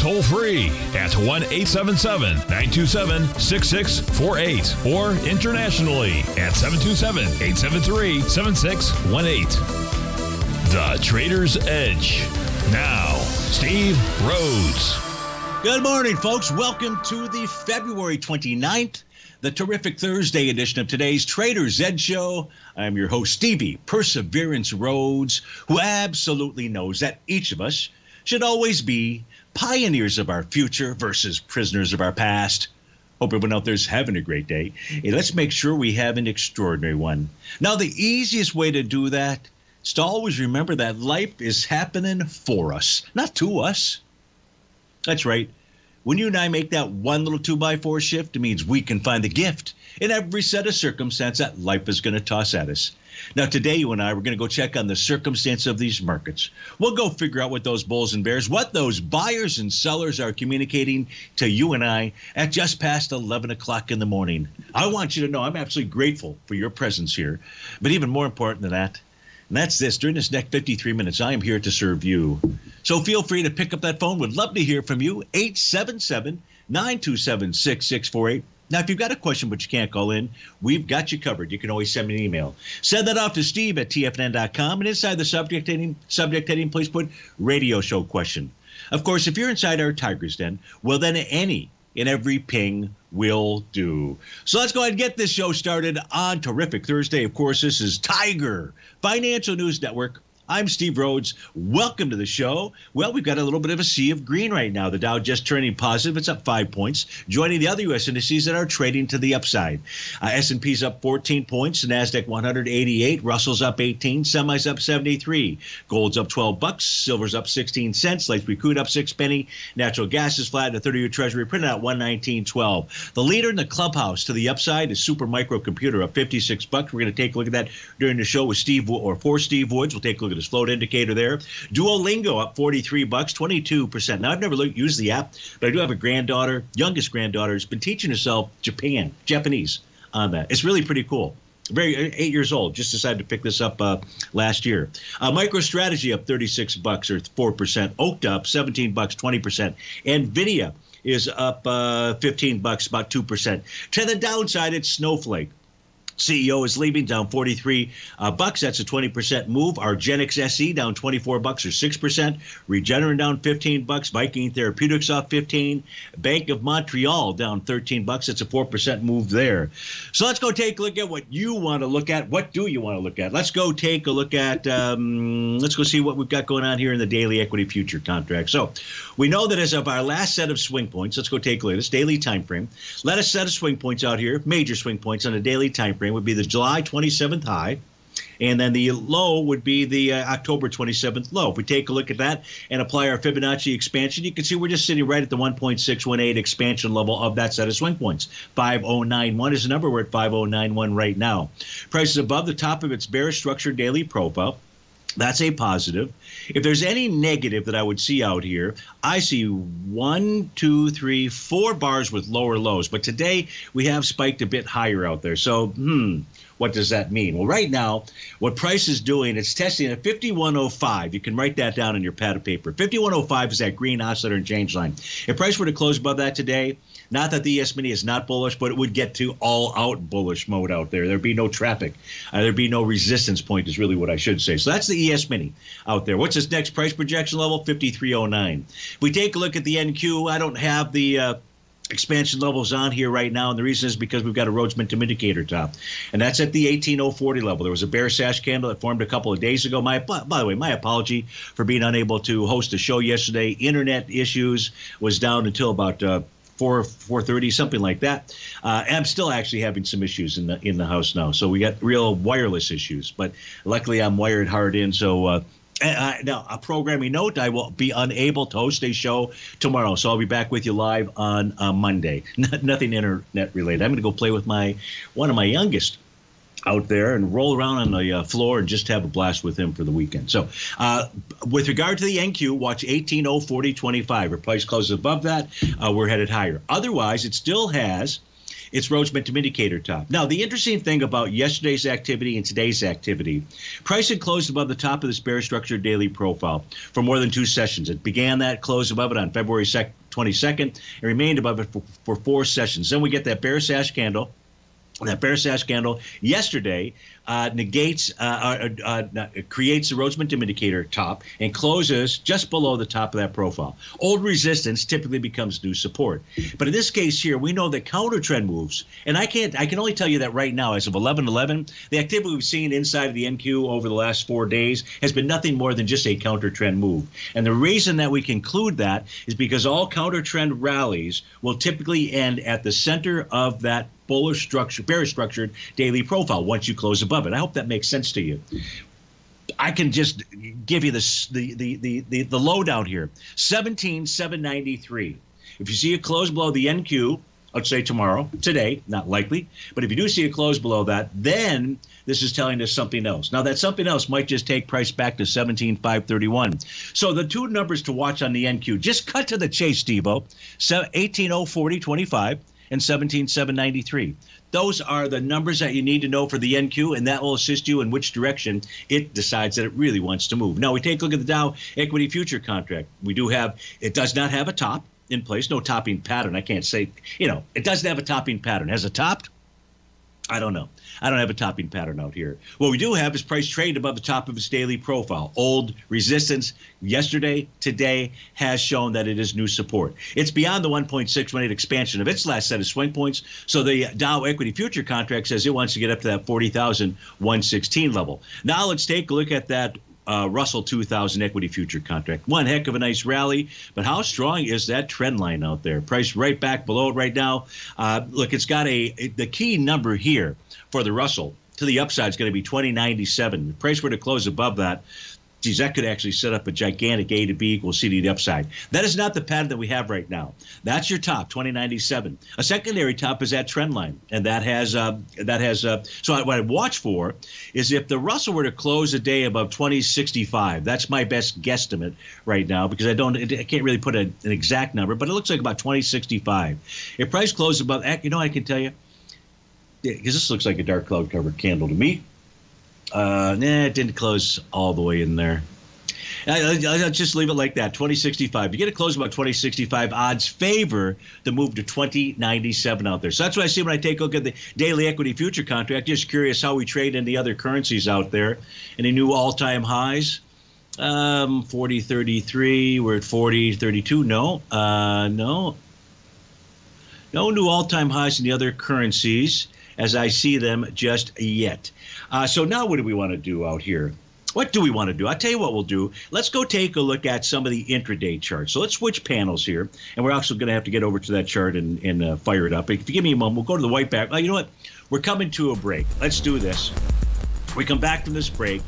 toll free at 1 877 927 6648 or internationally at 727 873 7618. The Trader's Edge. Now, Steve Rhodes. Good morning, folks. Welcome to the February 29th, the terrific Thursday edition of today's Trader's Edge Show. I'm your host, Stevie Perseverance Rhodes, who absolutely knows that each of us should always be pioneers of our future versus prisoners of our past. Hope everyone out there is having a great day. Hey, let's make sure we have an extraordinary one. Now, the easiest way to do that is to always remember that life is happening for us, not to us. That's right. When you and I make that one little two by four shift, it means we can find the gift in every set of circumstance that life is going to toss at us. Now, today, you and I, we're going to go check on the circumstance of these markets. We'll go figure out what those bulls and bears, what those buyers and sellers are communicating to you and I at just past 11 o'clock in the morning. I want you to know I'm absolutely grateful for your presence here. But even more important than that, and that's this during this next 53 minutes, I am here to serve you. So feel free to pick up that phone. Would love to hear from you. 877 927 6648. Now, if you've got a question but you can't call in, we've got you covered. You can always send me an email. Send that off to steve at tfnn.com. And inside the subject heading, subject heading, please put radio show question. Of course, if you're inside our Tiger's Den, well, then any and every ping will do. So let's go ahead and get this show started on Terrific Thursday. Of course, this is Tiger Financial News Network. I'm Steve Rhodes. Welcome to the show. Well, we've got a little bit of a sea of green right now. The Dow just turning positive. It's up five points, joining the other U.S. indices that are trading to the upside. Uh, S&P's up 14 points. Nasdaq 188. Russell's up 18. Semis up 73. Gold's up 12 bucks. Silver's up 16 cents. Light sweet crude up six penny. Natural gas is flat. The 30-year Treasury printed out 119.12. The leader in the clubhouse to the upside is Super Microcomputer up 56 bucks. We're going to take a look at that during the show with Steve or for Steve Woods. We'll take a look at float indicator there. Duolingo up 43 bucks, 22%. Now I've never used the app, but I do have a granddaughter, youngest granddaughter, has been teaching herself Japan, Japanese on that. It's really pretty cool very eight years old. Just decided to pick this up uh, last year. Uh, MicroStrategy up 36 bucks or four percent. Okta up 17 bucks, 20 percent. Nvidia is up uh, 15 bucks, about two percent. To the downside, it's Snowflake. CEO is leaving down 43 uh, bucks. That's a 20% move. Argenx SE down 24 bucks or 6%. Regeneron down 15 bucks. Viking Therapeutics off 15. Bank of Montreal down 13 bucks. That's a 4% move there. So let's go take a look at what you want to look at. What do you want to look at? Let's go take a look at, um, let's go see what we've got going on here in the daily equity future contract. So we know that as of our last set of swing points, let's go take a look at this daily time frame. Let us set of swing points out here, major swing points on a daily time frame would be the July 27th high. And then the low would be the uh, October 27th low. If we take a look at that and apply our Fibonacci expansion, you can see we're just sitting right at the 1.618 expansion level of that set of swing points. 5091 is the number. We're at 5091 right now. Price is above the top of its bearish structure daily profile. That's a positive. If there's any negative that I would see out here, I see one, two, three, four bars with lower lows. But today we have spiked a bit higher out there. So, hmm, what does that mean? Well, right now, what price is doing, it's testing at 5105. You can write that down on your pad of paper. 5105 is that green oscillator and change line. If price were to close above that today, not that the ES Mini is not bullish, but it would get to all out bullish mode out there. There'd be no traffic. Uh, there'd be no resistance point, is really what I should say. So that's the ES Mini out there. What's its next price projection level? 5309. If we take a look at the NQ, I don't have the. Uh, expansion levels on here right now, and the reason is because we've got a Rhodes Momentum Indicator top, and that's at the 18040 level. There was a bear sash candle that formed a couple of days ago. My by the way, my apology for being unable to host a show yesterday. Internet issues was down until about. Uh, four four thirty, something like that. Uh, I'm still actually having some issues in the in the house now, so we got real wireless issues. But luckily, I'm wired hard in, so. Uh, uh, now, a programming note: I will be unable to host a show tomorrow, so I'll be back with you live on uh, Monday. nothing internet related. I'm going to go play with my one of my youngest out there and roll around on the uh, floor and just have a blast with him for the weekend. So, uh, with regard to the NQ, watch 18.040.25. If price closes above that, uh, we're headed higher. Otherwise, it still has its Rhodes Momentum Indicator top. Now, the interesting thing about yesterday's activity and today's activity, price had closed above the top of this bear structure daily profile for more than two sessions. It began that close above it on February 22nd and remained above it for, for four sessions. Then we get that bear sash candle that bear sash candle yesterday uh, negates, uh, uh, uh creates the Momentum indicator top and closes just below the top of that profile. Old resistance typically becomes new support. But in this case here, we know that counter trend moves, and I can't, I can only tell you that right now, as of 11:11, the activity we've seen inside of the NQ over the last four days has been nothing more than just a counter trend move. And the reason that we conclude that is because all counter trend rallies will typically end at the center of that bullish structure, bearish structured daily profile once you close above it. I hope that makes sense to you. I can just give you this, the, the, the, the, the lowdown here 17,793. If you see a close below the NQ, I'd say tomorrow, today, not likely, but if you do see a close below that, then this is telling us something else. Now, that something else might just take price back to 17,531. So the two numbers to watch on the NQ, just cut to the chase, Devo, 18,040.25 and 17793. Those are the numbers that you need to know for the NQ, and that will assist you in which direction it decides that it really wants to move. Now we take a look at the Dow equity future contract. We do have it does not have a top in place, no topping pattern. I can't say, you know, it doesn't have a topping pattern. Has it topped? I don't know. I don't have a topping pattern out here. What we do have is price trade above the top of its daily profile. Old resistance yesterday, today has shown that it is new support. It's beyond the 1.618 expansion of its last set of swing points. So the Dow equity future contract says it wants to get up to that 40,116 level. Now let's take a look at that uh, Russell 2000 equity future contract. One heck of a nice rally, but how strong is that trend line out there? Price right back below it right now. Uh, look, it's got a the key number here for the Russell to the upside is going to be 2097. The price were to close above that, geez, that could actually set up a gigantic A to B equals C to the upside. That is not the pattern that we have right now. That's your top, 2097. A secondary top is that trend line, and that has uh, that has. Uh, so what I watch for is if the Russell were to close a day above 2065. That's my best guesstimate right now because I don't, I can't really put a, an exact number, but it looks like about 2065. If price closes above, you know, I can tell you because this looks like a dark cloud cover candle to me. Uh, nah, it didn't close all the way in there. I, will just leave it like that 2065. You get a close about 2065, odds favor the move to 2097 out there. So that's what I see when I take a look at the daily equity future contract. Just curious how we trade in the other currencies out there. Any new all time highs? Um, 40, 33. We're at 40, 32. No, uh, no. No new all time highs in the other currencies as I see them just yet. Uh, so now what do we want to do out here? What do we want to do? I'll tell you what we'll do. Let's go take a look at some of the intraday charts. So let's switch panels here, and we're also going to have to get over to that chart and, and uh, fire it up. If you give me a moment, we'll go to the white back. You know what? We're coming to a break. Let's do this. We come back from this break.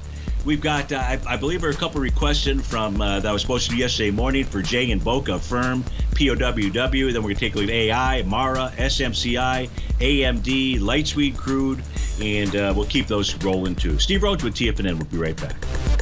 We've got, uh, I, I, believe, a couple requests in from uh, that was supposed to be yesterday morning for Jay and Boca Firm, POWW. Then we're going to take a look at AI, Mara, SMCI, AMD, Lightsweet Crude, and uh, we'll keep those rolling too. Steve Rhodes with TFNN. We'll be right back.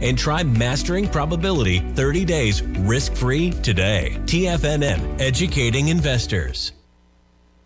and try Mastering Probability 30 days risk free today. TFNN, educating investors.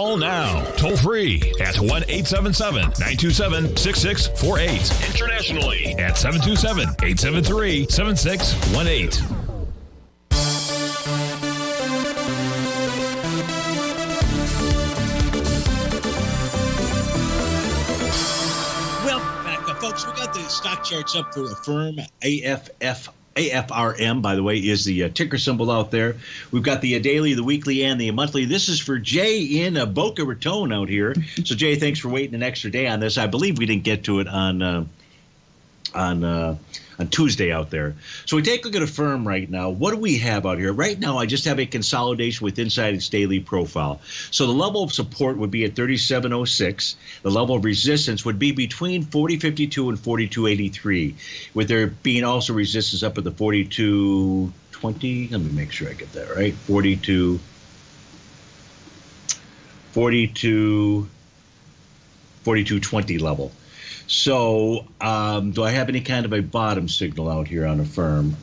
Call now, toll free at 1 877 927 6648. Internationally at 727 873 7618. Welcome back, folks. We got the stock charts up for Affirm AFF. AFRM, by the way, is the uh, ticker symbol out there. We've got the uh, daily, the weekly, and the monthly. This is for Jay in uh, Boca Raton out here. So, Jay, thanks for waiting an extra day on this. I believe we didn't get to it on uh, on uh, on Tuesday out there. So we take a look at Affirm right now. What do we have out here? Right now, I just have a consolidation with inside its daily profile. So the level of support would be at 3706. The level of resistance would be between 4052 and 4283, with there being also resistance up at the 4220. Let me make sure I get that right. 42. 42 4220 level. So, um, do I have any kind of a bottom signal out here on Affirm?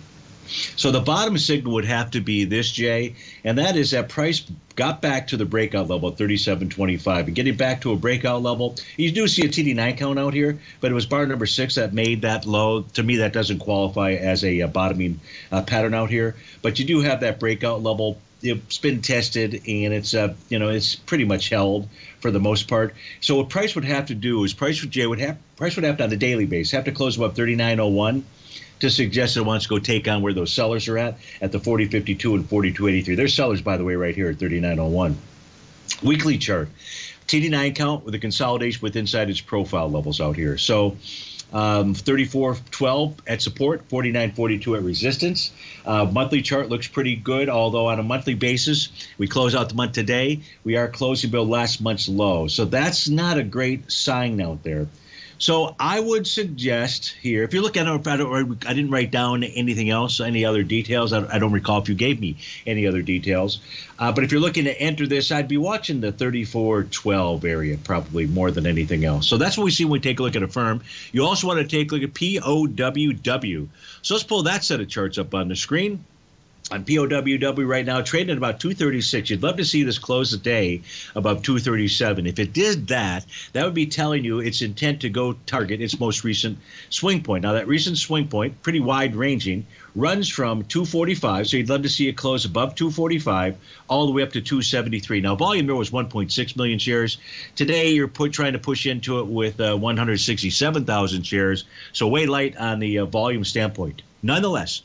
So the bottom signal would have to be this, Jay, and that is that price got back to the breakout level at 37.25. And getting back to a breakout level, you do see a TD9 count out here, but it was bar number six that made that low. To me, that doesn't qualify as a, a bottoming uh, pattern out here. But you do have that breakout level it's been tested and it's uh, you know it's pretty much held for the most part. So what price would have to do is price would Jay would have price would have to on the daily base have to close above 39.01 to suggest it wants to go take on where those sellers are at at the 40.52 and 42.83. There's sellers by the way right here at 39.01. Weekly chart. TD9 count with a consolidation with inside its profile levels out here. So um, 34.12 at support, 49.42 at resistance. Uh, monthly chart looks pretty good, although on a monthly basis, we close out the month today. We are closing below last month's low. So that's not a great sign out there. So I would suggest here, if you're looking at it, I didn't write down anything else, any other details. I don't recall if you gave me any other details. Uh, but if you're looking to enter this, I'd be watching the 3412 area probably more than anything else. So that's what we see when we take a look at Affirm. You also want to take a look at POWW. So let's pull that set of charts up on the screen on POWW right now, trading at about 236. You'd love to see this close the day above 237. If it did that, that would be telling you its intent to go target its most recent swing point. Now, that recent swing point, pretty wide ranging, runs from 245. So you'd love to see it close above 245 all the way up to 273. Now, volume there was 1.6 million shares. Today, you're put, trying to push into it with uh, 167,000 shares. So way light on the uh, volume standpoint. Nonetheless,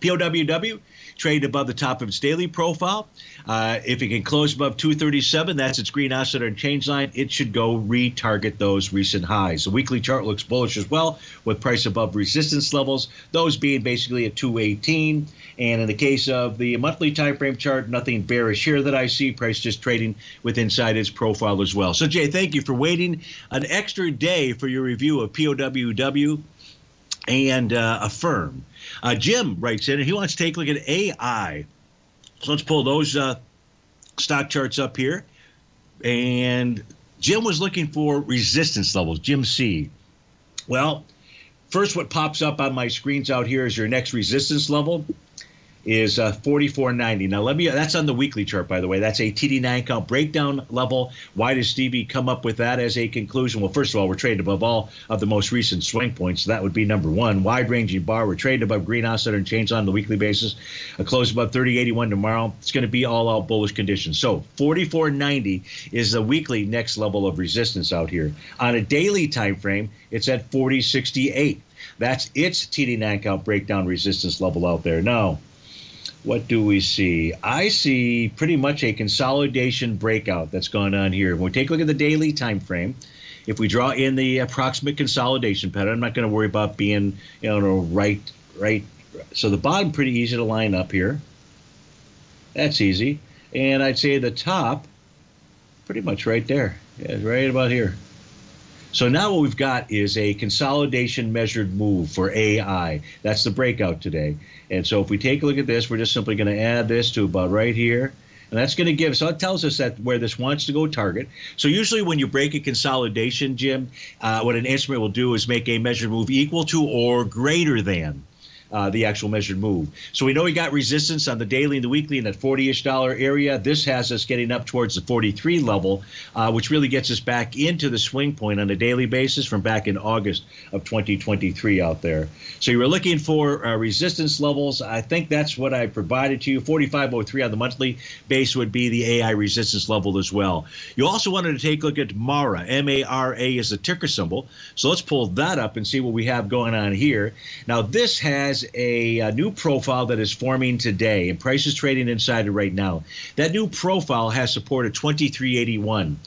POWW trade above the top of its daily profile. Uh, if it can close above 237, that's its green oscillator and change line. It should go retarget those recent highs. The weekly chart looks bullish as well, with price above resistance levels, those being basically at 218. And in the case of the monthly time frame chart, nothing bearish here that I see. Price just trading with inside its profile as well. So, Jay, thank you for waiting an extra day for your review of POWW and uh, Affirm. Uh, Jim writes in, and he wants to take a look at AI. So let's pull those uh, stock charts up here. And Jim was looking for resistance levels, Jim C. Well, first, what pops up on my screens out here is your next resistance level is uh, 44.90. Now let me that's on the weekly chart by the way. That's a TD9 count breakdown level. Why does Stevie come up with that as a conclusion? Well, first of all, we're trading above all of the most recent swing points. So that would be number one. Wide ranging bar. We're trading above green oscillator and change on the weekly basis. A close above 30.81 tomorrow. It's going to be all out bullish conditions. So 44.90 is the weekly next level of resistance out here. On a daily time frame, it's at 40.68. That's its TD9 count breakdown resistance level out there. Now, what do we see? I see pretty much a consolidation breakout that's going on here. When we take a look at the daily time frame, if we draw in the approximate consolidation pattern, I'm not going to worry about being, you know, right, right. So the bottom pretty easy to line up here. That's easy. And I'd say the top, pretty much right there. Yeah, right about here. So now what we've got is a consolidation measured move for AI. That's the breakout today. And so if we take a look at this, we're just simply going to add this to about right here. And that's going to give, so it tells us that where this wants to go target. So usually when you break a consolidation, Jim, uh, what an instrument will do is make a measured move equal to or greater than uh, the actual measured move. So we know we got resistance on the daily and the weekly in that 40-ish dollar area. This has us getting up towards the 43 level, uh, which really gets us back into the swing point on a daily basis from back in August of 2023 out there. So you were looking for uh, resistance levels. I think that's what I provided to you. 4503 on the monthly base would be the AI resistance level as well. You also wanted to take a look at MARA. M-A-R-A is the ticker symbol. So let's pull that up and see what we have going on here. Now this has a, a, new profile that is forming today, and price is trading inside it right now. That new profile has support at 2381.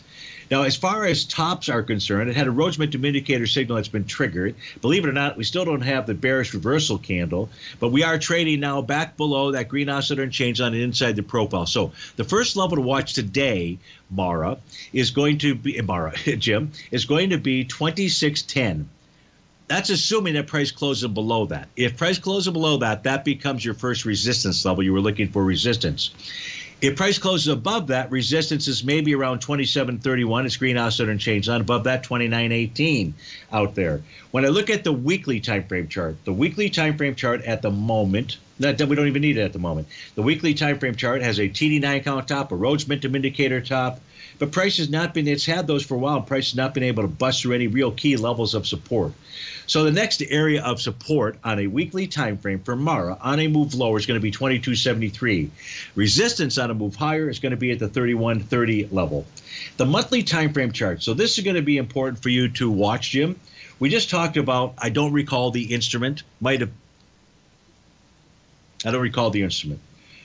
Now, as far as tops are concerned, it had a Rhodes Momentum Indicator signal that's been triggered. Believe it or not, we still don't have the bearish reversal candle, but we are trading now back below that green oscillator and change on inside the profile. So the first level to watch today, Mara, is going to be Mara, Jim, is going to be 2610 that's assuming that price closes below that. If price closes below that, that becomes your first resistance level. You were looking for resistance. If price closes above that, resistance is maybe around 27.31. It's green oscillator and change on above that 29.18 out there. When I look at the weekly time frame chart, the weekly time frame chart at the moment, that, we don't even need it at the moment. The weekly time frame chart has a TD9 count top, a Rhodes Momentum Indicator top, but price has not been. It's had those for a while. And price has not been able to bust through any real key levels of support. So the next area of support on a weekly time frame for Mara on a move lower is going to be 2273. Resistance on a move higher is going to be at the 3130 level. The monthly time frame chart. So this is going to be important for you to watch, Jim. We just talked about. I don't recall the instrument. Might have. I don't recall the instrument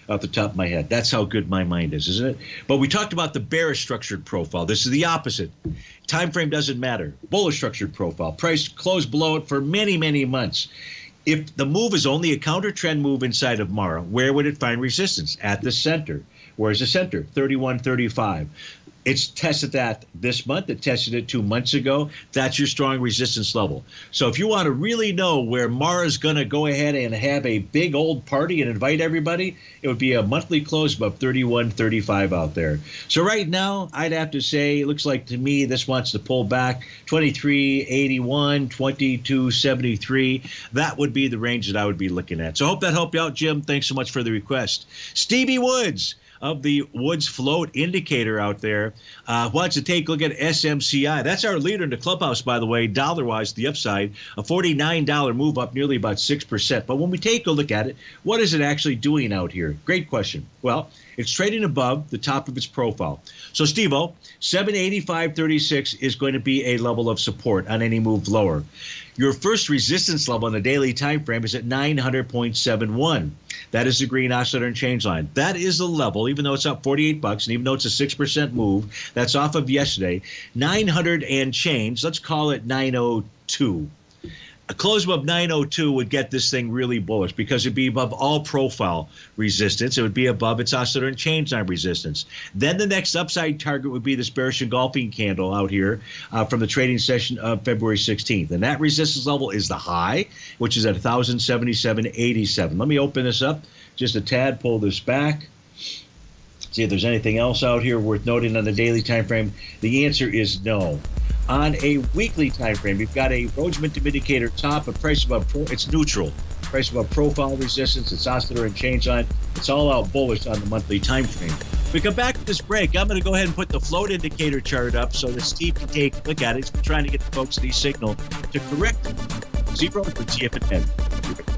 off the top of my head. That's how good my mind is, isn't it? But we talked about the bearish structured profile. This is the opposite. Time frame doesn't matter. Bullish structured profile. Price closed below it for many, many months. If the move is only a counter trend move inside of Mara, where would it find resistance? At the center. Where's the center? 3135. It's tested that this month. It tested it two months ago. That's your strong resistance level. So if you want to really know where Mara's going to go ahead and have a big old party and invite everybody, it would be a monthly close above 31.35 out there. So right now, I'd have to say, it looks like to me this wants to pull back 23.81, 22.73. That would be the range that I would be looking at. So I hope that helped you out, Jim. Thanks so much for the request. Stevie Woods of the Woods Float indicator out there uh, wants to take a look at SMCI. That's our leader in the clubhouse, by the way, dollar wise, the upside, a $49 move up nearly about 6%. But when we take a look at it, what is it actually doing out here? Great question. Well, It's trading above the top of its profile. So, Steve 785.36 is going to be a level of support on any move lower. Your first resistance level on the daily time frame is at 900.71. That is the green oscillator and change line. That is the level, even though it's up 48 bucks, and even though it's a 6% move, that's off of yesterday. 900 and change, let's call it 902 a close above 902 would get this thing really bullish because it'd be above all profile resistance. It would be above its oscillator and change line resistance. Then the next upside target would be this bearish engulfing candle out here uh, from the trading session of February 16th. And that resistance level is the high, which is at 1077.87. Let me open this up just a tad, pull this back. See if there's anything else out here worth noting on the daily time frame. The answer is no on a weekly time frame. You've got a Rhodes Momentum Indicator top, a price above pro, it's neutral. Price above profile resistance, it's oscillator and change line. It's all out bullish on the monthly time frame. We come back to this break. I'm going to go ahead and put the float indicator chart up so that Steve can take a look at it. He's trying to get the folks the signal to correct it. Zero for TFN.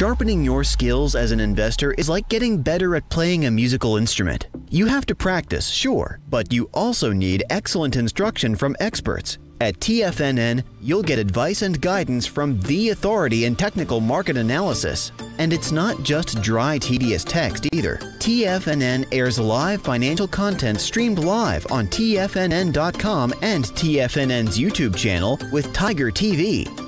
Sharpening your skills as an investor is like getting better at playing a musical instrument. You have to practice, sure, but you also need excellent instruction from experts. At TFNN, you'll get advice and guidance from the authority in technical market analysis. And it's not just dry, tedious text either. TFNN airs live financial content streamed live on TFNN.com and TFNN's YouTube channel with Tiger TV,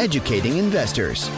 educating investors.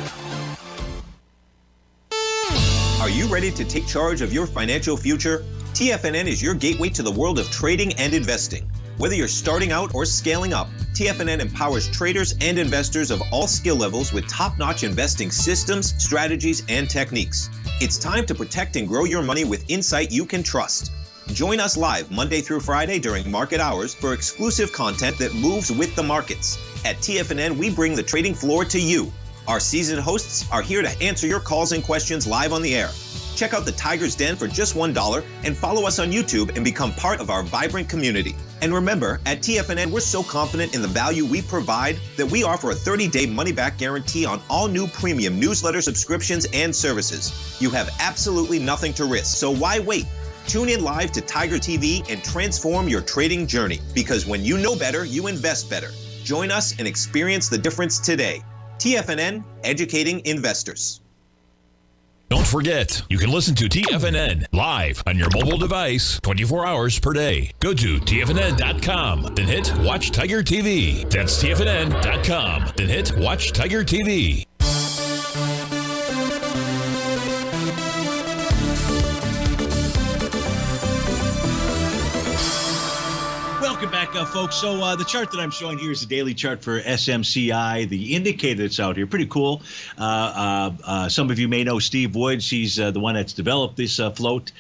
Are you ready to take charge of your financial future? TFNN is your gateway to the world of trading and investing. Whether you're starting out or scaling up, TFNN empowers traders and investors of all skill levels with top notch investing systems, strategies, and techniques. It's time to protect and grow your money with insight you can trust. Join us live Monday through Friday during market hours for exclusive content that moves with the markets. At TFNN, we bring the trading floor to you our seasoned hosts are here to answer your calls and questions live on the air. Check out the Tiger's Den for just $1 and follow us on YouTube and become part of our vibrant community. And remember, at TFNN, we're so confident in the value we provide that we offer a 30 day money back guarantee on all new premium newsletter subscriptions and services. You have absolutely nothing to risk, so why wait? Tune in live to Tiger TV and transform your trading journey because when you know better, you invest better. Join us and experience the difference today. TFNN, educating investors. Don't forget, you can listen to TFNN live on your mobile device 24 hours per day. Go to TFNN.com, then hit Watch Tiger TV. That's TFNN.com, then hit Watch Tiger TV. Back uh, folks. So uh, the chart that I'm showing here is the daily chart for SMCI, the indicator that's out here. Pretty cool. Uh, uh, uh some of you may know Steve Woods. He's uh, the one that's developed this float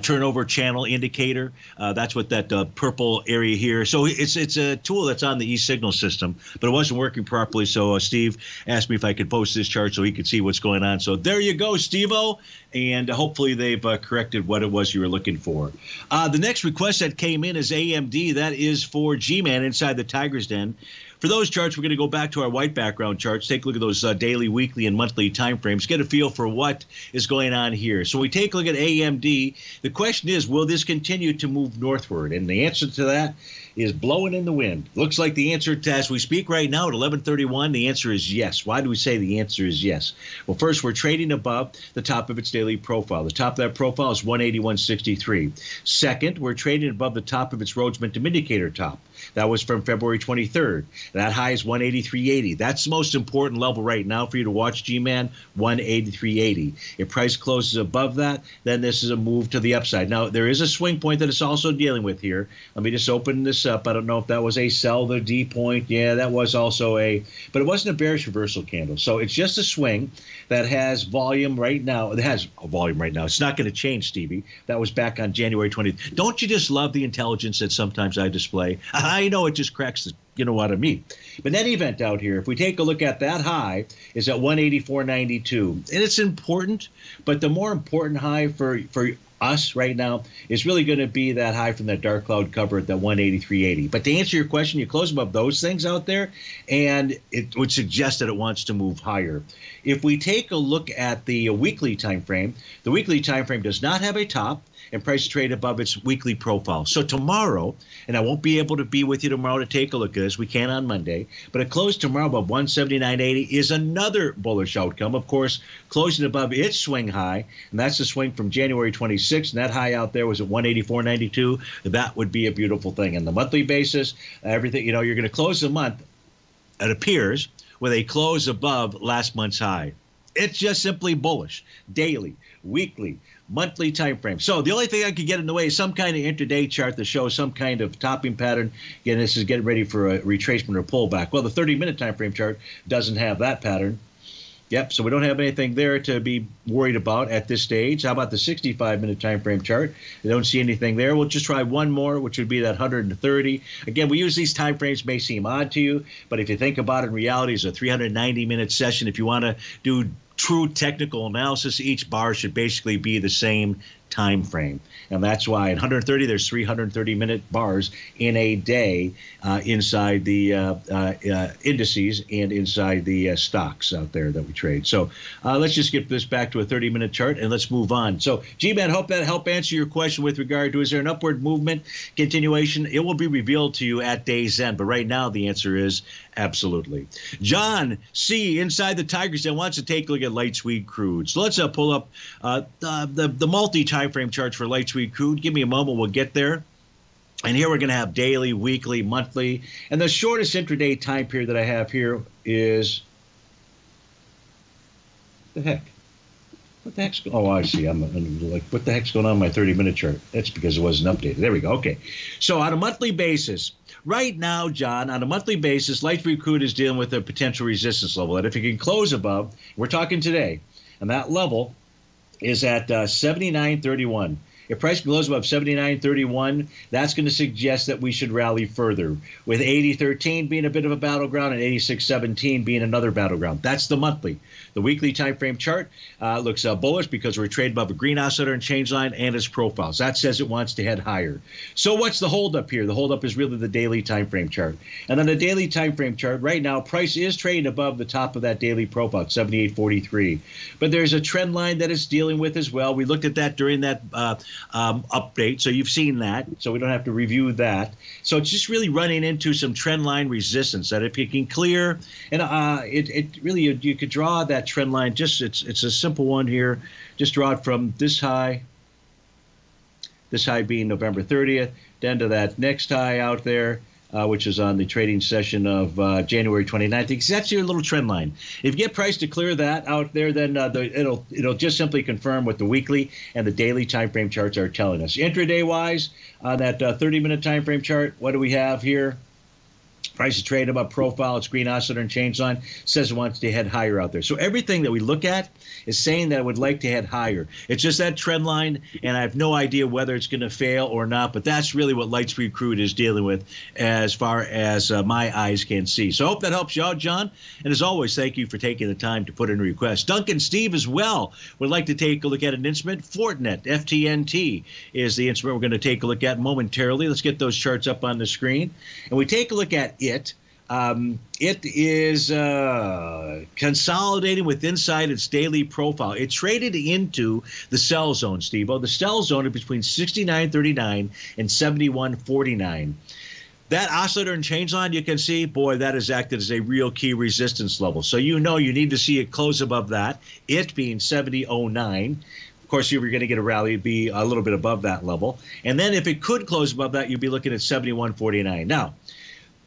turnover channel indicator. that's what that purple area here. So it's it's a tool that's on the eSignal system, but it wasn't working properly. So Steve asked me if I could post this chart so he could see what's going on. So there you go, Steve-O and hopefully they've uh, corrected what it was you were looking for. Uh, the next request that came in is AMD. That is for G-Man inside the Tiger's Den. For those charts, we're going to go back to our white background charts, take a look at those uh, daily, weekly, and monthly time frames, get a feel for what is going on here. So we take a look at AMD. The question is, will this continue to move northward? And the answer to that is blowing in the wind. Looks like the answer to, as we speak right now at 11:31, the answer is yes. Why do we say the answer is yes? Well, first we're trading above the top of its daily profile. The top of that profile is 181.63. Second, we're trading above the top of its Rhodes Momentum Indicator top. That was from February 23rd. That high is 183.80. That's the most important level right now for you to watch G-Man, 183.80. If price closes above that, then this is a move to the upside. Now, there is a swing point that it's also dealing with here. Let me just open this up. I don't know if that was a sell the D point. Yeah, that was also a, but it wasn't a bearish reversal candle. So it's just a swing that has volume right now. It has a volume right now. It's not going to change, Stevie. That was back on January 20th. Don't you just love the intelligence that sometimes I display? I know it just cracks the you know what I mean. But any event out here, if we take a look at that high, is at 184.92, and it's important. But the more important high for for us right now is really going to be that high from that dark cloud cover at that 183.80. But to answer your question, you close above those things out there, and it would suggest that it wants to move higher. If we take a look at the weekly time frame, the weekly time frame does not have a top and price trade above its weekly profile. So tomorrow, and I won't be able to be with you tomorrow to take a look at this. We can on Monday, but a close tomorrow above 179.80 is another bullish outcome. Of course, closing above its swing high, and that's the swing from January 26th, and that high out there was at 184.92. That would be a beautiful thing. On the monthly basis, everything you know, you're going to close the month. It appears with a close above last month's high. It's just simply bullish. Daily, weekly, monthly time frame. So the only thing I could get in the way is some kind of intraday chart that shows some kind of topping pattern. Again, this is getting ready for a retracement or pullback. Well, the 30 minute time frame chart doesn't have that pattern. Yep, so we don't have anything there to be worried about at this stage. How about the 65 minute time frame chart? I don't see anything there. We'll just try one more, which would be that 130. Again, we use these time frames may seem odd to you, but if you think about it in reality, it's a 390 minute session. If you want to do true technical analysis, each bar should basically be the same time frame. And that's why in 130, there's 330 minute bars in a day uh, inside the uh, uh, uh indices and inside the uh, stocks out there that we trade. So uh, let's just get this back to a 30 minute chart and let's move on. So, G-Man, hope that helped answer your question with regard to is there an upward movement continuation? It will be revealed to you at day's end. But right now, the answer is absolutely. John C. inside the Tigers Den wants to take a look at light sweet crude. So let's pull up the, the, the multi time frame charts for light sweet crude. Give me a moment, we'll get there. And here we're going to have daily, weekly, monthly. And the shortest intraday time period that I have here is the heck? What the heck's going Oh, I see. I'm, I'm, like, what the heck's going on my 30 minute chart? That's because it wasn't updated. There we go. Okay. So on a monthly basis, right now, John, on a monthly basis, Light Crude is dealing with a potential resistance level. And if it can close above, we're talking today, and that level is at uh, 79.31. If price goes above 79.31, that's going to suggest that we should rally further, with 80.13 being a bit of a battleground and 86.17 being another battleground. That's the monthly. The weekly time frame chart uh, looks uh, bullish because we're trading above a green oscillator and change line and its profiles. That says it wants to head higher. So what's the holdup here? The holdup is really the daily time frame chart. And on the daily time frame chart, right now, price is trading above the top of that daily profile, 78.43. But there's a trend line that it's dealing with as well. We looked at that during that uh, um, update, so you've seen that. So we don't have to review that. So it's just really running into some trend line resistance that if you can clear, and uh, it, it really you, you could draw that trend line, just it's it's a simple one here. Just draw it from this high, this high being November 30th, down to that next high out there, uh, which is on the trading session of uh, January 29th. because That's your little trend line. If you get price to clear that out there, then uh, the, it'll it'll just simply confirm what the weekly and the daily time frame charts are telling us. Intraday wise, on that 30 minute time frame chart, what do we have here? Price of trade above profile, it's green oscillator and change line, says it wants to head higher out there. So everything that we look at is saying that it would like to head higher. It's just that trend line, and I have no idea whether it's going to fail or not, but that's really what Light Sweet Crude is dealing with as far as uh, my eyes can see. So I hope that helps you out, John. And as always, thank you for taking the time to put in a request. Duncan Steve as well would like to take a look at an instrument. Fortinet, FTNT, is the instrument we're going to take a look at momentarily. Let's get those charts up on the screen. And we take a look at it. Um, it is uh, consolidating with inside its daily profile. It traded into the sell zone, Steve. The sell zone is between 69.39 and 71.49. That oscillator and change line, you can see, boy, that has acted as a real key resistance level. So you know you need to see it close above that, it being 70.09. Of course, you were going to get a rally, be a little bit above that level. And then if it could close above that, you'd be looking at 71.49. Now,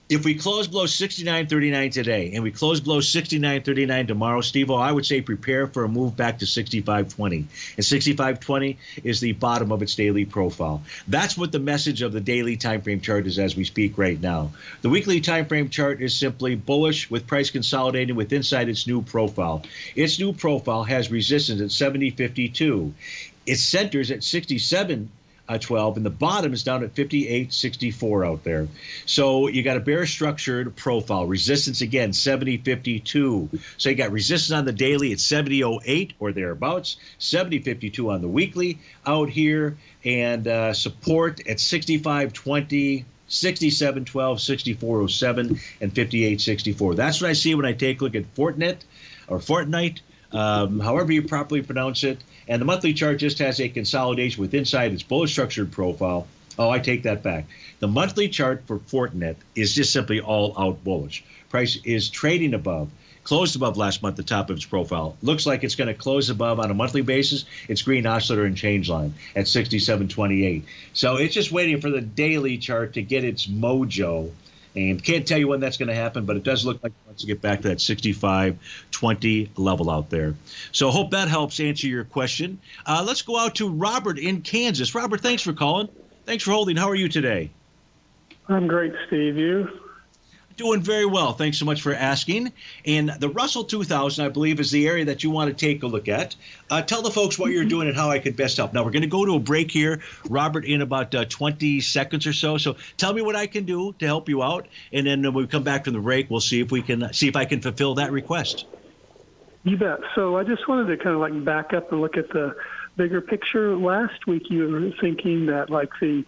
if we close below 69.39 today and we close below 69.39 tomorrow, Steve, oh, I would say prepare for a move back to 65.20. And 65.20 is the bottom of its daily profile. That's what the message of the daily time frame chart is as we speak right now. The weekly time frame chart is simply bullish with price consolidating with inside its new profile. Its new profile has resistance at 70.52. It centers at 67 uh, 12, and the bottom is down at 58.64 out there. So you got a bear structured profile. Resistance again, 70.52. So you got resistance on the daily at 70.08 or thereabouts, 70.52 on the weekly out here, and uh, support at 65.20. 6712, 6407, and 5864. That's what I see when I take a look at Fortinet or Fortnite, um, however you properly pronounce it. And the monthly chart just has a consolidation with inside its bullish structured profile. Oh, I take that back. The monthly chart for Fortinet is just simply all out bullish. Price is trading above, closed above last month, the top of its profile. Looks like it's going to close above on a monthly basis. It's green oscillator and change line at 67.28. So it's just waiting for the daily chart to get its mojo and can't tell you when that's going to happen, but it does look like to get back to that 65 20 level out there. So I hope that helps answer your question. Uh, let's go out to Robert in Kansas. Robert, thanks for calling. Thanks for holding. How are you today? I'm great, Steve. You? Doing very well. Thanks so much for asking. And the Russell 2000, I believe, is the area that you want to take a look at. Uh, tell the folks what you're mm-hmm. doing and how I could best help. Now, we're going to go to a break here, Robert, in about uh, 20 seconds or so. So tell me what I can do to help you out. And then when we come back from the break, we'll see if we can see if I can fulfill that request. You bet. So I just wanted to kind of like back up and look at the bigger picture. Last week, you were thinking that like the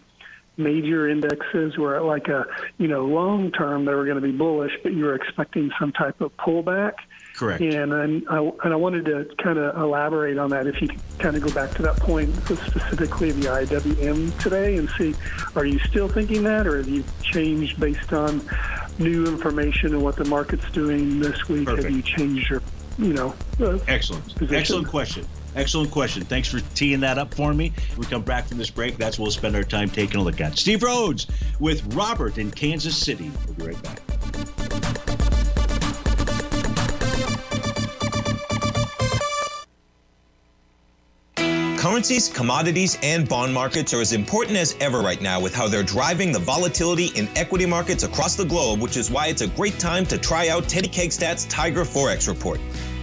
major indexes were at like a, you know, long term they were going to be bullish, but you were expecting some type of pullback. Correct. And, and, I, and I wanted to kind of elaborate on that. If you could kind of go back to that point, specifically the IWM today, and see, are you still thinking that, or have you changed based on new information and what the market's doing this week? Perfect. Have you changed your, you know, uh, excellent, position? excellent question. Excellent question. Thanks for teeing that up for me. we come back from this break, that's what we'll spend our time taking a look at. Steve Rhodes with Robert in Kansas City. We'll be right back. Currencies, commodities, and bond markets are as important as ever right now with how they're driving the volatility in equity markets across the globe, which is why it's a great time to try out Teddy Kegstat's Tiger Forex Report.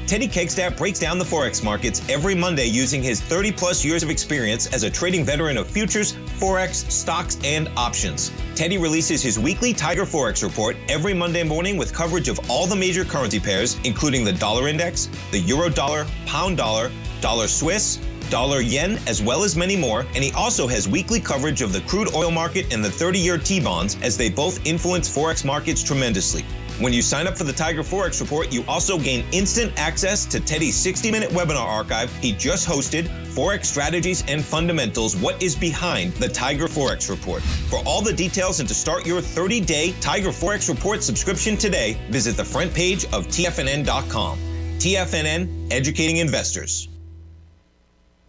Teddy Kegstat breaks down the Forex markets every Monday using his 30 plus years of experience as a trading veteran of futures, Forex, stocks, and options. Teddy releases his weekly Tiger Forex report every Monday morning with coverage of all the major currency pairs, including the dollar index, the euro dollar, pound dollar, dollar Swiss, dollar yen, as well as many more, and he also has weekly coverage of the crude oil market and the 30 year T bonds, as they both influence Forex markets tremendously. When you sign up for the Tiger Forex Report, you also gain instant access to Teddy's 60 minute webinar archive he just hosted Forex Strategies and Fundamentals What is Behind the Tiger Forex Report. For all the details and to start your 30 day Tiger Forex Report subscription today, visit the front page of TFNN.com. TFNN, educating investors.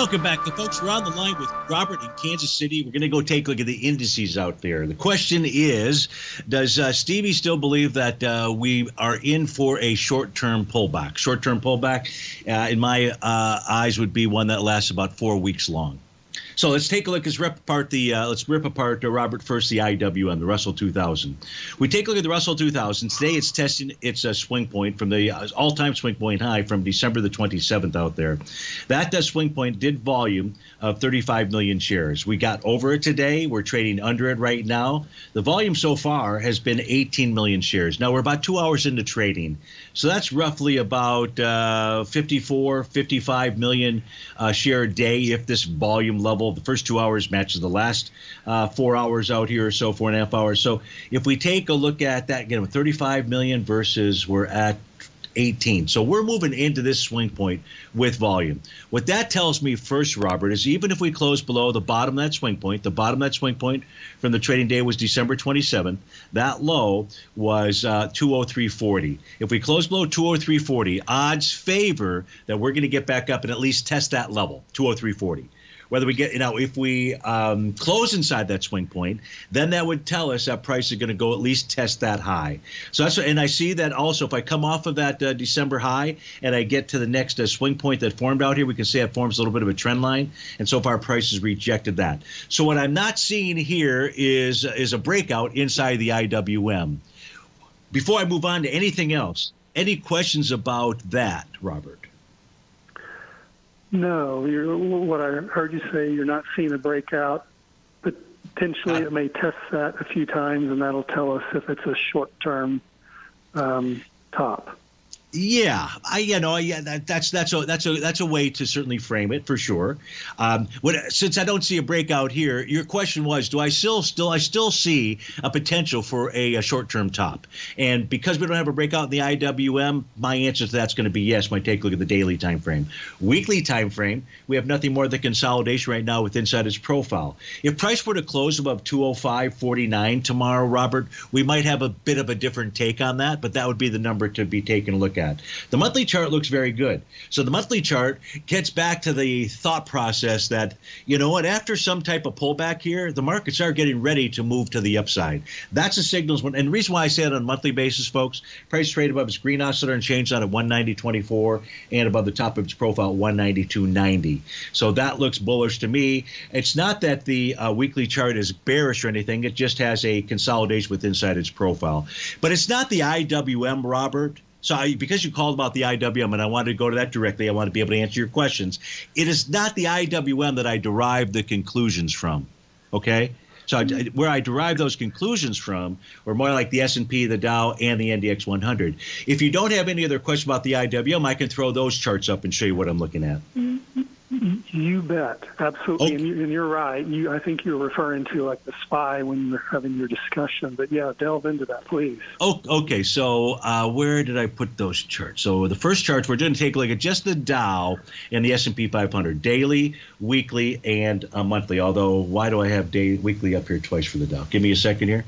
Welcome back, the folks. We're on the line with Robert in Kansas City. We're going to go take a look at the indices out there. The question is Does uh, Stevie still believe that uh, we are in for a short term pullback? Short term pullback, uh, in my uh, eyes, would be one that lasts about four weeks long. So let's take a look. Let's rip apart the. Uh, let's rip apart Robert first the IWM, the Russell 2000. We take a look at the Russell 2000. Today it's testing its uh, swing point from the uh, all-time swing point high from December the 27th out there. That uh, swing point did volume of 35 million shares. We got over it today. We're trading under it right now. The volume so far has been 18 million shares. Now we're about two hours into trading, so that's roughly about uh, 54, 55 million uh, share a day if this volume level the first two hours matches the last uh, four hours out here or so, four and a half hours. So if we take a look at that, again, 35 million versus we're at 18. So we're moving into this swing point with volume. What that tells me first, Robert, is even if we close below the bottom of that swing point, the bottom of that swing point from the trading day was December 27th. That low was uh, 203.40. If we close below 203.40, odds favor that we're going to get back up and at least test that level, 203.40 whether we get, you know, if we um, close inside that swing point, then that would tell us that price is going to go at least test that high. So that's, and I see that also if I come off of that uh, December high and I get to the next uh, swing point that formed out here, we can see it forms a little bit of a trend line. And so far, price has rejected that. So what I'm not seeing here is is a breakout inside the IWM. Before I move on to anything else, any questions about that, Robert? No, you're, what I heard you say, you're not seeing a breakout. Potentially, it may test that a few times, and that'll tell us if it's a short-term um, top. Yeah, I you know yeah that, that's that's a that's a that's a way to certainly frame it for sure. Um, what, since I don't see a breakout here, your question was, do I still still I still see a potential for a, a short term top? And because we don't have a breakout in the IWM, my answer to that's going to be yes. My take a look at the daily time frame, weekly time frame. We have nothing more than consolidation right now with inside its profile. If price were to close above 205.49 tomorrow, Robert, we might have a bit of a different take on that, but that would be the number to be taken a look at at. The monthly chart looks very good. So the monthly chart gets back to the thought process that, you know what, after some type of pullback here, the markets are getting ready to move to the upside. That's a signal. And the reason why I say it on a monthly basis, folks, price trade above its green oscillator and change on at 190.24 and above the top of its profile 192.90. So that looks bullish to me. It's not that the uh, weekly chart is bearish or anything. It just has a consolidation with inside its profile. But it's not the IWM, Robert. So I, because you called about the IWM and I wanted to go to that directly, I want to be able to answer your questions. It is not the IWM that I derive the conclusions from. Okay? So I, where I derive those conclusions from, or more like the S&P, the Dow, and the NDX 100. If you don't have any other questions about the IWM, I can throw those charts up and show you what I'm looking at. Mm-hmm. You bet, absolutely, and, you, and you're right. You, I think you're referring to like the SPY when you're having your discussion. But yeah, delve into that, please. Oh, okay. So uh, where did I put those charts? So the first charts we're going to take a look at just the Dow and the S&P 500 daily, weekly, and uh, monthly. Although, why do I have day weekly up here twice for the Dow? Give me a second here.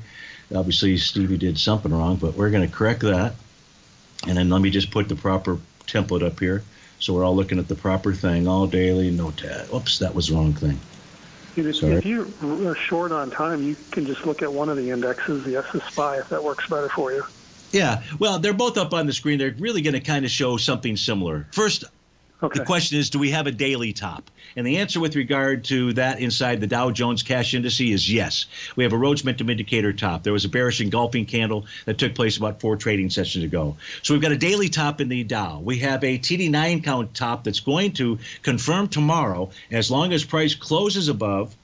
Obviously, Stevie did something wrong, but we're going to correct that. And then let me just put the proper template up here. So we're all looking at the proper thing all daily, no tat. Oops, that was the wrong thing. If, if you're short on time, you can just look at one of the indexes, the SS SPY, if that works better for you. Yeah, well, they're both up on the screen. They're really going to kind of show something similar. First, Okay. The question is, do we have a daily top? And the answer with regard to that inside the Dow Jones Cash Index is yes. We have a Rhodes Momentum Indicator top. There was a bearish engulfing candle that took place about four trading sessions ago. So we've got a daily top in the Dow. We have a TD9 count top that's going to confirm tomorrow as long as price closes above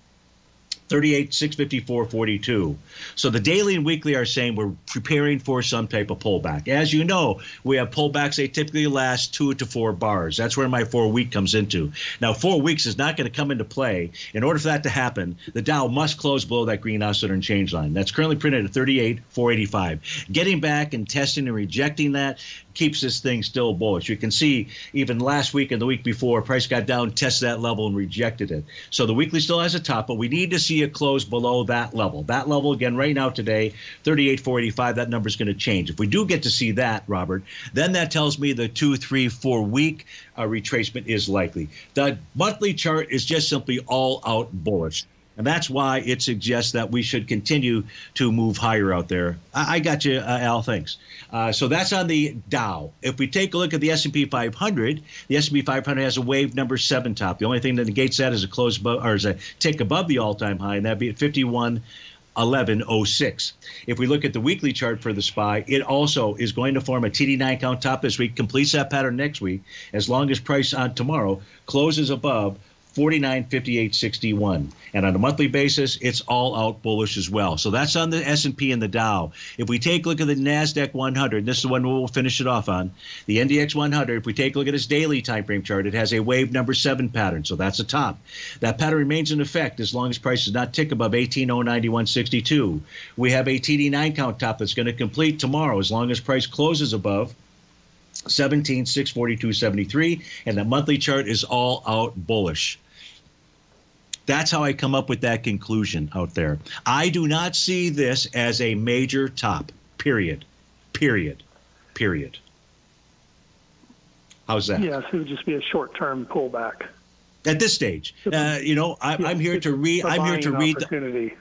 38, 654, 42. So the daily and weekly are saying we're preparing for some type of pullback. As you know, we have pullbacks, they typically last two to four bars. That's where my four week comes into. Now, four weeks is not going to come into play. In order for that to happen, the Dow must close below that green oscillator and change line. That's currently printed at 38, 485. Getting back and testing and rejecting that keeps this thing still bullish. You can see even last week and the week before, price got down, tested that level, and rejected it. So the weekly still has a top, but we need to see it close below that level. That level, again, right now today, 38.485, that number is going to change. If we do get to see that, Robert, then that tells me the two, three, four week uh, retracement is likely. The monthly chart is just simply all out bullish. And that's why it suggests that we should continue to move higher out there. I, I got you, uh, Al. Thanks. Uh, so that's on the Dow. If we take a look at the S&P 500, the S&P 500 has a wave number seven top. The only thing that negates that is a close above, or is a tick above the all-time high, and that'd be at 51. 1106. If we look at the weekly chart for the SPY, it also is going to form a TD9 count top this week, completes that pattern next week, as long as price on tomorrow closes above 49.58.61 and on a monthly basis it's all out bullish as well. So that's on the s&p and the dow. If we take a look at the nasdaq 100 this is the one we'll finish it off on the ndx 100 if we take a look at its daily time frame chart it has a wave number seven pattern. So that's a top. That pattern remains in effect as long as price does not tick above 18.091.62 we have a td9 count top that's going to complete tomorrow as long as price closes above 17, 642, 73, and the monthly chart is all out bullish. That's how I come up with that conclusion out there. I do not see this as a major top, period. Period. Period. How's that? Yes, it would just be a short term pullback. At this stage, uh, you know, I, am here to read. I'm here to read. The,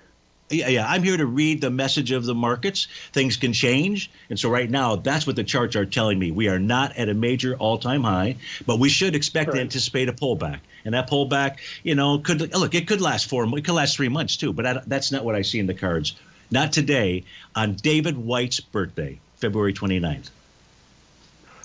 yeah, yeah, I'm here to read the message of the markets. Things can change. And so right now, that's what the charts are telling me. We are not at a major all-time high, but we should expect to anticipate a pullback. And that pullback, you know, could look, it could last four, it could last three months too, but I, that's not what I see in the cards. Not today on David White's birthday, February 29th.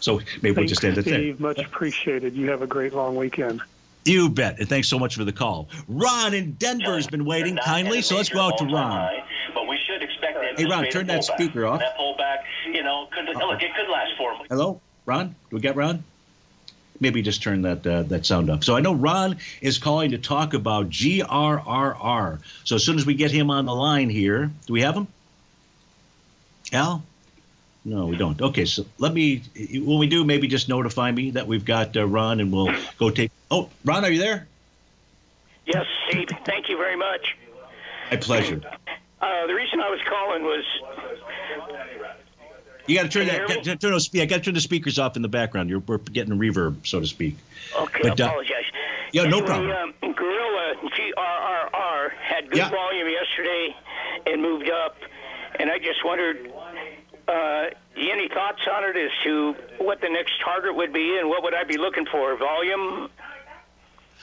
So maybe Thanks, we'll just end it there. Steve, there. Much appreciated. You have a great long weekend. You bet. And thanks so much for the call. Ron in Denver has been waiting kindly, so let's go out to Ron. High, but we should expect Hey, Ron, turn that speaker off. That pullback, you know, could, look, it could last months. Hello, Ron? Do we get Ron? Maybe just turn that uh, that sound up. So I know Ron is calling to talk about GRRR. So as soon as we get him on the line here, do we have him? Al? No, we don't. Okay, so let me. When we do, maybe just notify me that we've got uh, Ron, and we'll go take. Oh, Ron, are you there? Yes, Steve. Thank you very much. My pleasure. Uh, the reason I was calling was You got to turn that. turn those, yeah, got to turn the speakers off in the background. You're we're getting a reverb, so to speak. Okay, But, uh, apologize. yeah, no problem. Um, Gorilla GRRR had good Yeah. volume yesterday and moved up, and I just wondered. Uh, any thoughts on it as to what the next target would be and what would I be looking for? Volume?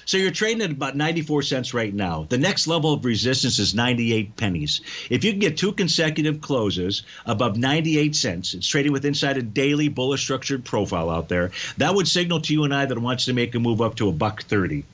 So you're trading at about 94 cents right now. The next level of resistance is 98 pennies. If you can get two consecutive closes above 98 cents, it's trading with inside a daily bullish structured profile out there. That would signal to you and I that it wants to make a move up to a buck 30.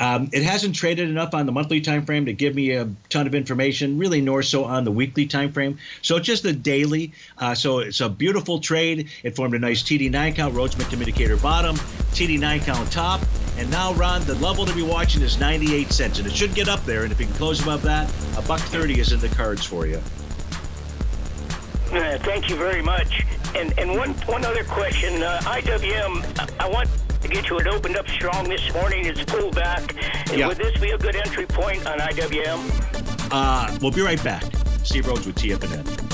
Um, it hasn't traded enough on the monthly time frame to give me a ton of information, really nor so on the weekly time frame. So just the daily. Uh, so it's a beautiful trade. It formed a nice TD9 count, Rhodes indicator bottom, TD9 count top, and now Ron, the level to be watching is 98 cents, and it should get up there. And if you can close above that, a buck 30 is in the cards for you. Uh, thank you very much. And and one one other question. Uh, IWM, I want to get you. It opened up strong this morning. It's pulled back. Yeah. Would this be a good entry point on IWM? Uh, we'll be right back. Steve Rhodes with TFNN.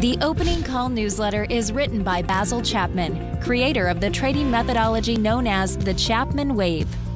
The opening call newsletter is written by Basil Chapman, creator of the trading methodology known as the Chapman Wave.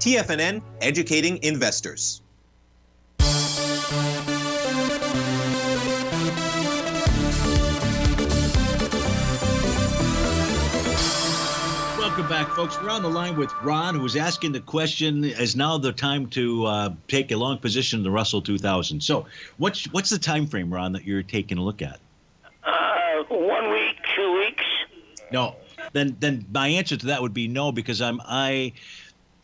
TFNN, educating investors. Welcome back, folks. We're on the line with Ron, who was asking the question: Is now the time to uh, take a long position in the Russell 2000? So, what's what's the time frame, Ron, that you're taking a look at? Uh, one week, two weeks. No. Then then my answer to that would be no, because I'm I.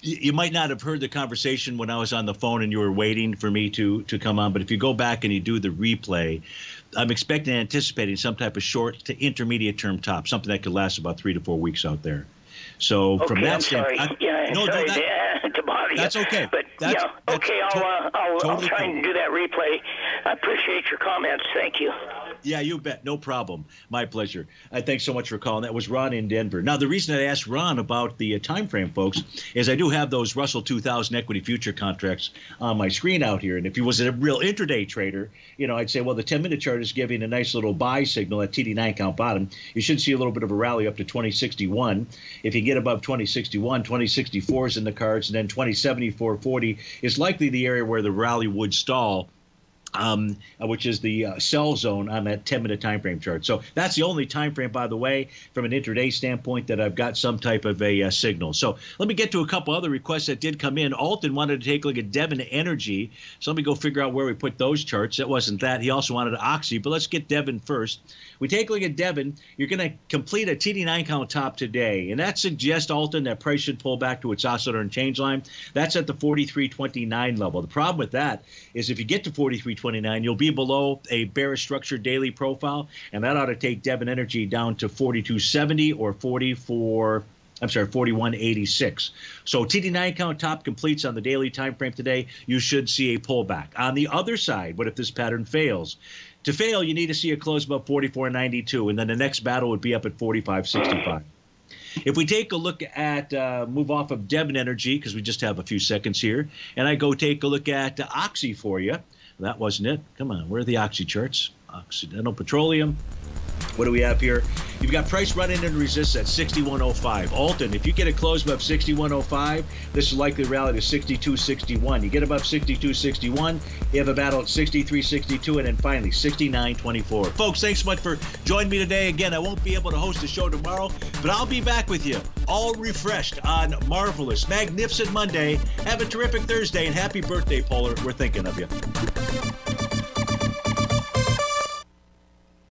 You might not have heard the conversation when I was on the phone and you were waiting for me to to come on. But if you go back and you do the replay, I'm expecting and anticipating some type of short to intermediate term top, something that could last about three to four weeks out there. So from that I'm sorry. standpoint, yeah, no, sorry that- to, bother you. That's okay. But That's- yeah, that's okay, I'll, to- uh, I'll, totally I'll try and do that replay. I appreciate your comments. Thank you. Yeah, you bet. No problem. My pleasure. Uh, thanks so much for calling. That was Ron in Denver. Now, the reason I asked Ron about the uh, time frame, folks, is I do have those Russell 2000 equity future contracts on my screen out here. And if he was a real intraday trader, you know, I'd say, well, the 10 minute chart is giving a nice little buy signal at TD9 count bottom. You should see a little bit of a rally up to 2061. If you get above 2061, 2064 is in the cards, and then 2074.40 is likely the area where the rally would stall um, uh, which is the uh, sell zone on that 10 minute time frame chart. So that's the only time frame, by the way, from an intraday standpoint that I've got some type of a uh, signal. So let me get to a couple other requests that did come in. Alton wanted to take a look at Devon Energy. So let me go figure out where we put those charts. That wasn't that. He also wanted Oxy, but let's get Devon first. We take a look at Devon. You're going to complete a TD9 count top today, and that suggests Alton that price should pull back to its oscillator and change line. That's at the 43.29 level. The problem with that is if you get to 43.29, you'll be below a bearish structure daily profile, and that ought to take Devon Energy down to 42.70 or 44. I'm sorry, 4186. So TD9 count top completes on the daily time frame today. You should see a pullback. On the other side, what if this pattern fails? To fail, you need to see a close above 44.92, and then the next battle would be up at 45.65. If we take a look at uh, move off of Devon Energy because we just have a few seconds here, and I go take a look at uh, Oxy for you. That wasn't it. Come on, where are the Oxy charts? Occidental Petroleum. What do we have here? You've got price running and resist at 6105. Alton, if you get a close above 6105, this is likely rally to 6261. You get above 6261, you have a battle at 6362, and then finally 6924. Folks, thanks so much for joining me today. Again, I won't be able to host the show tomorrow, but I'll be back with you all refreshed on marvelous, magnificent Monday. Have a terrific Thursday and happy birthday, Polar. We're thinking of you.